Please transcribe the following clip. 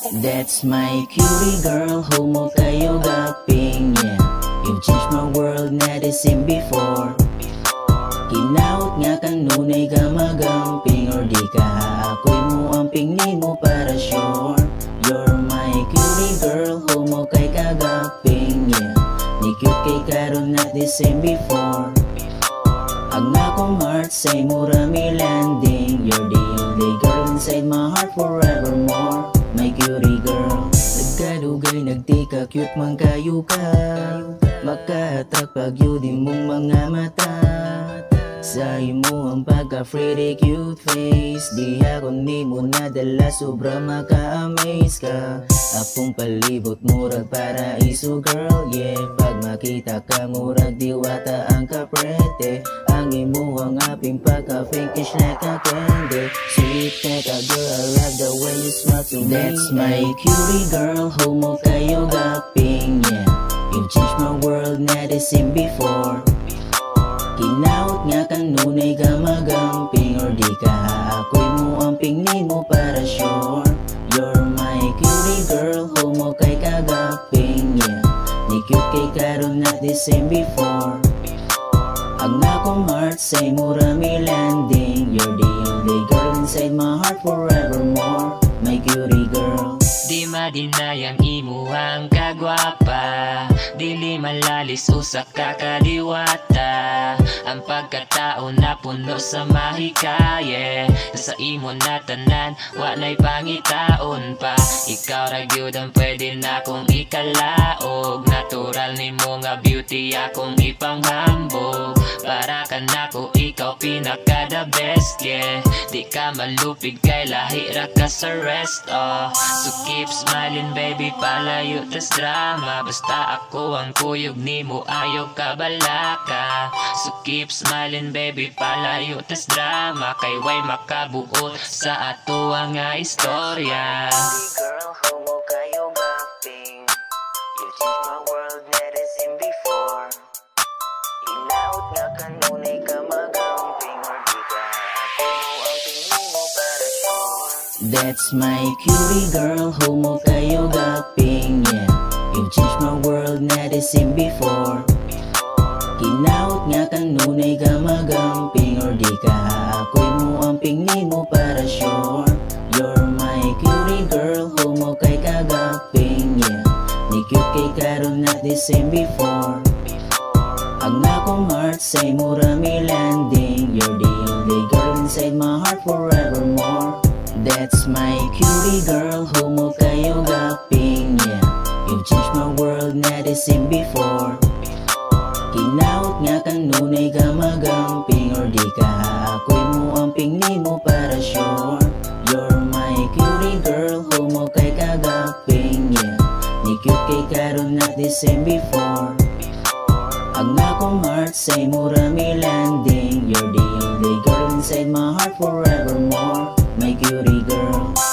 That's my cutie girl, homo kayo gaping yeah. You've changed my world, not the same before. Kinaot nga kanunay ka magamping Or di ka ako'y mo amping ni mo para sure. You're my cutie girl, homo kay kagaping yeah. Ni cute kay karon not the same before. Ang akong heart say mura mi landing. You're the only girl inside my heart forevermore cutie girl. Nagkadugay nagtika cute man kayo ka. Maka-attract pag yun mong mga mata. Sa imo ang pagka-pretty cute face. Di ako ni mo nadala sobra maka-amaze ka. Apong palibot murag para iso girl yeah. Pag makita ka murag diwata ang kaprete. Ang imo ang aping pagka-pinkish like a candy Sweet teka girl I love the way you smile to me That's my cutie girl homo kayo gaping yeah. You've changed my world not the same before. Kinaot nga kanunay ka magamping Or di ka ako'y mo amping ni mo para sure. You're my cutie girl, homo kay kagaping yeah. Ni cute kay karon not the same before. Ang akong heart say mura mi landing. You're the only girl inside my heart forevermore My cutie girl. Di madinayang imuhang kagwapa Dili malalis usak ka kadiwata Ang pagkatao na puno sa mahikaye. Sa imo na tanan, walay pangitaon pa. Ikaw ra gyud ang pwede na kong ikalaog. Natural ni mo nga beauty akong ipanghambog. Para ka nako ikaw pinaka the best yeah. Di ka malupig kay lahi ka sa rest oh. So keep smiling baby palayo tas drama. Basta ako ang kuyog ni mo ayaw ka balaka So keep smiling baby palayo tas drama. Kay way makabuot sa ato nga istorya. Girl, homo kayo gaping You changed my world, never seen before. Inaot nga kanunay ka magamping Or di ka ako ang tingin mo para sure. That's my cutie girl, homo kayo gaping yeah changed my world, never seen before. Kinaot nga kanunay ka magamping Or di ka ako'y mo amping ni mo para sure. You're my cutie girl, homo kay kagaping yeah. Ni cute kay karon not the same before. Ang akong heart say mura mi landing. You're the only girl inside my heart forevermore. That's my cutie girl, homo kayo gaping same before. Kinaot nga kanunay ka magamping Or di ka ako'y mo amping ni mo para sure. You're my cutie girl, homo kay kagaping yeah. Ni cute kay karon not the same before. Ang akong heart say mura mi landing. You're the only girl inside my heart forevermore My cutie girl